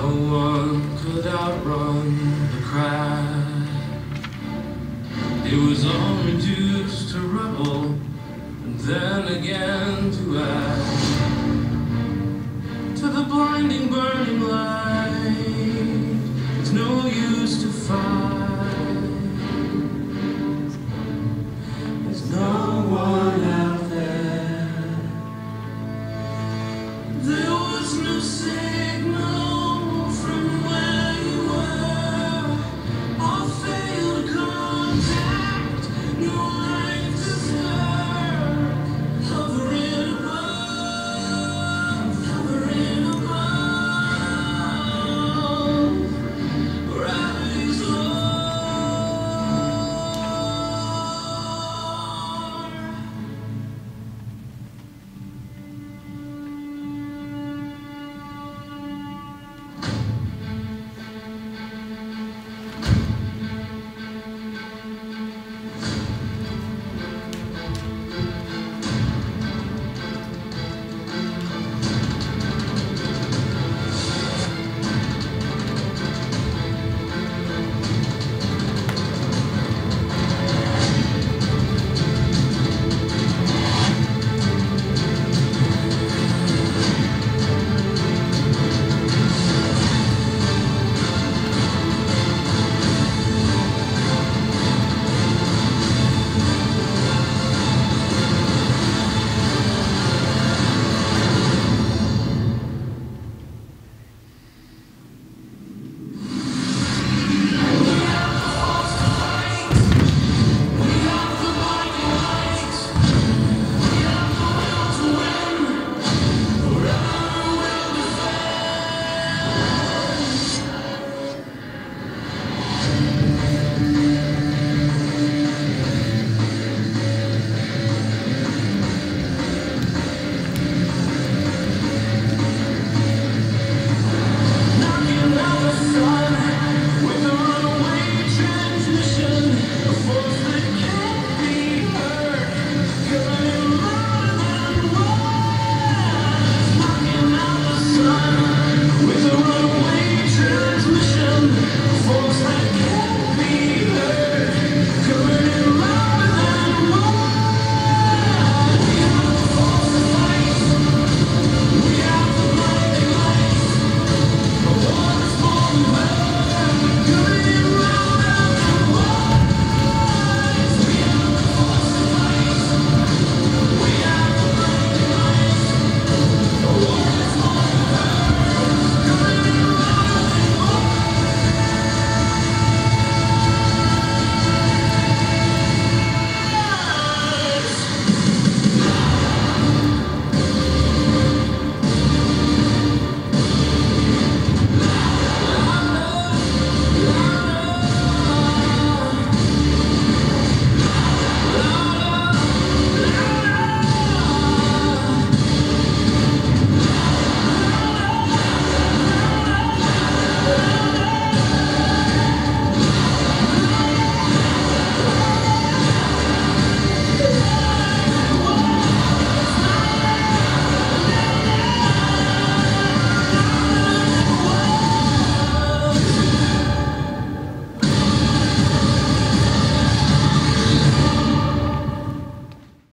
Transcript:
No one could outrun the crowd. It was all reduced to rubble, and then again to ash. To the blinding, burning light, it's no use to fight. There's no one out there. There was no saying.